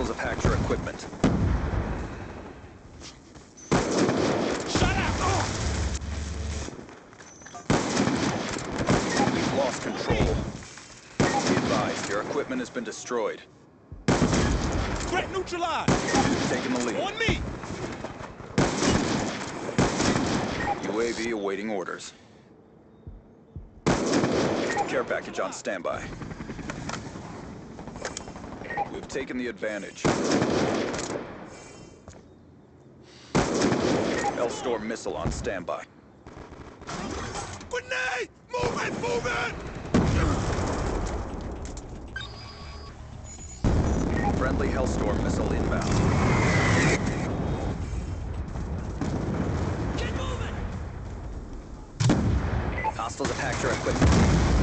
hostiles have hacked your equipment. Shut up! Oh! We've lost control. Be advised, your equipment has been destroyed. Threat neutralized! Taking the lead. On me! UAV awaiting orders. Care package on standby. Taken the advantage. Hellstorm missile on standby. Grenade! Move it! Move it! Friendly Hellstorm missile inbound. Get moving! Hostiles have hacked your equipment.